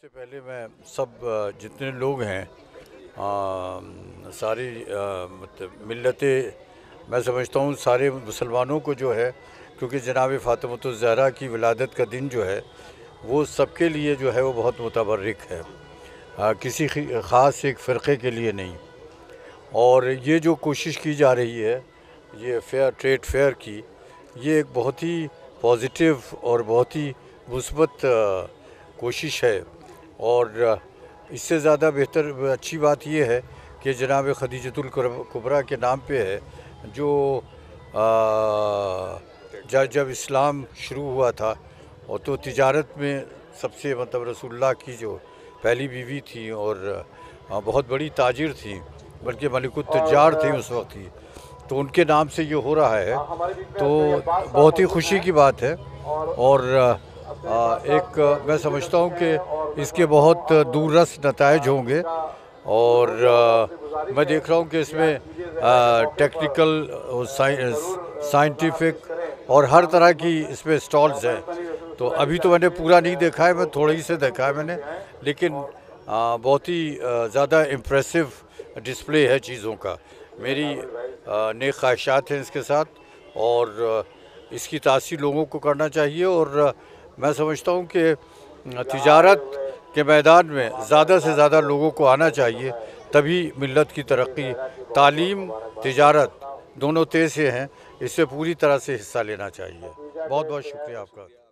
सबसे पहले मैं सब जितने लोग हैं अ, सारी मतलब मिलतें मैं समझता हूँ सारे मुसलमानों को जो है क्योंकि जनाब फ़ातमतुज़हरा की विलादत का दिन जो है वो सबके लिए जो है वो बहुत मुतबरक है। अ, किसी ख़ास एक फ़िरक़े के लिए नहीं। और ये जो कोशिश की जा रही है ये फेयर ट्रेड फेयर की ये एक बहुत ही पॉजिटिव और बहुत ही मुस्बत कोशिश है। और इससे ज़्यादा बेहतर अच्छी बात यह है कि जनाब खदीजतुल कुबरा के नाम पे है जो जब जब इस्लाम शुरू हुआ था और तो तिजारत में सबसे मतलब रसूलुल्लाह की जो पहली बीवी थी और बहुत बड़ी ताजिर थी बल्कि मलिकुत तजार थी उस वक्त ही तो उनके नाम से ये हो रहा है तो बहुत ही खुशी की बात है और एक, मैं समझता हूँ कि इसके बहुत दूररस नतज होंगे और मैं देख रहा हूँ कि इसमें टेक्निकल साइंटिफिक और हर तरह की इसमें स्टॉल्स हैं। तो अभी तो मैंने पूरा नहीं देखा है, मैं थोड़ा ही से देखा है मैंने, लेकिन बहुत ही ज़्यादा इम्प्रेसिव डिस्प्ले है चीज़ों का। मेरी नेक ख्वाहिशात हैं इसके साथ और इसकी तासीर लोगों को करना चाहिए और मैं समझता हूँ कि तजारत के मैदान में ज़्यादा से ज़्यादा लोगों को आना चाहिए, तभी मिलत की तरक्की, तालीम, तजारत दोनों तेज़ से हैं, इससे पूरी तरह से हिस्सा लेना चाहिए। बहुत बहुत शुक्रिया आपका।